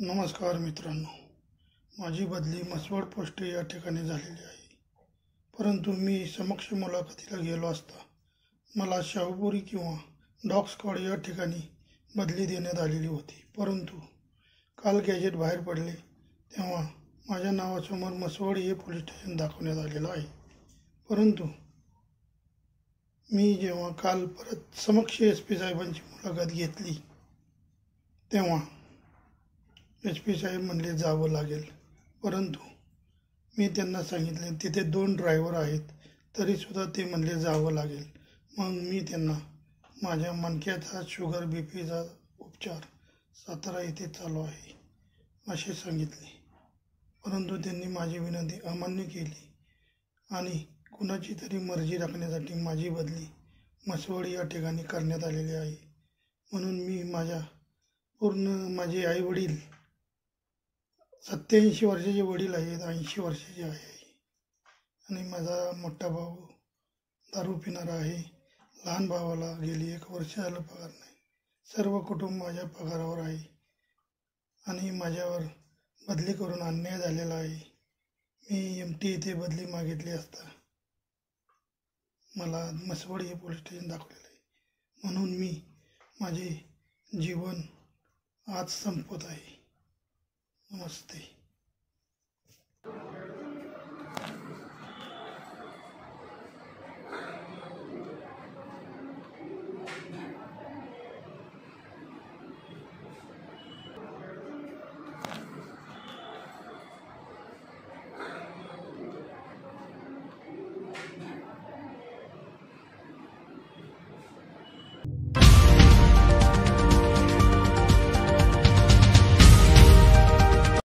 नमस्कार मित्रांनो. माझी बदली मसवड पोस्ट या ठिकाणी झालेली आहे. परंतु मी समक्ष मुलाखतीला गेलो असता मला शाहूपुरी किंवा डॉग स्क्वॉड या ठिकाणी बदली देण्यात आलेली होती. परंतु काल गॅजेट बाहेर पडले तेव्हा माझ्या नावासमोर मसवड हे पोलीस स्टेशन दाखवण्यात आलेलं आहे. परंतु मी जेव्हा काल परत समक्ष एस पी साहेबांची मुलाखत घेतली तेव्हा एच पी साहेब म्हणले जावं लागेल. परंतु मी त्यांना सांगितले तिथे दोन ड्रायव्हर आहेत तरीसुद्धा ते म्हणले जावं लागेल. मग मी त्यांना माझ्या मणक्याचा शुगर बी पीचा उपचार सातारा येथे चालू आहे असे सांगितले. परंतु त्यांनी माझी विनंती अमान्य केली आणि कुणाची तरी मर्जी राखण्यासाठी माझी बदली मसवड या ठिकाणी करण्यात आलेली आहे. म्हणून मी माझ्या पूर्ण माझे आईवडील सत्याऐंशी वर्षाचे वडील आहेत ऐंशी वर्षाचे आहे. आणि माझा मोठा भाऊ दारू पिणारा आहे. लहान भावाला गेली एक वर्ष झालं पगार नाही. सर्व कुटुंब माझ्या पगारावर आहे. आणि माझ्यावर बदली करून अन्याय झालेला आहे. मी एम टी येथे बदली मागितली असता मला मसवडी हे पोलीस स्टेशन दाखवलेलं आहे. म्हणून मी माझे जीवन आज संपवत आहे. Namaste.